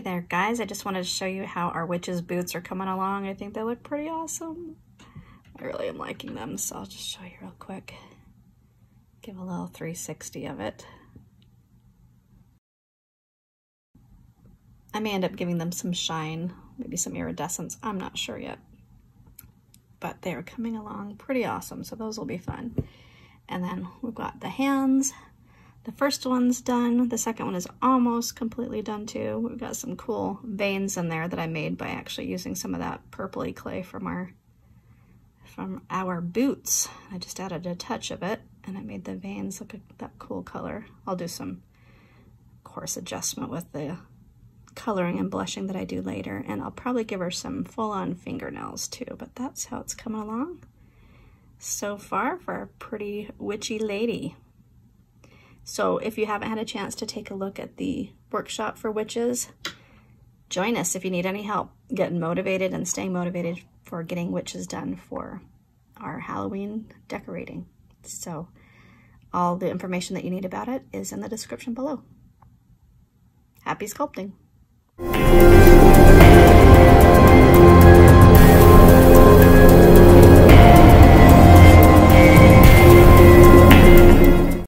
I just wanted to show you how our witch's boots are coming along. I think they look pretty awesome. I really am liking them, so I'll just show you real quick. Give a little 360 of it. I may end up giving them some shine, maybe some iridescence. I'm not sure yet. But they're coming along pretty awesome, so those will be fun. And then we've got the hands. The first one's done. The second one is almost completely done too. We've got some cool veins in there that I made by actually using some of that purpley clay from our from our boots. I just added a touch of it and I made the veins look like that cool color. I'll do some coarse adjustment with the coloring and blushing that I do later and I'll probably give her some full-on fingernails too but that's how it's coming along so far for a pretty witchy lady. So if you haven't had a chance to take a look at the workshop for witches, join us if you need any help getting motivated and staying motivated for getting witches done for our Halloween decorating. So all the information that you need about it is in the description below. Happy sculpting!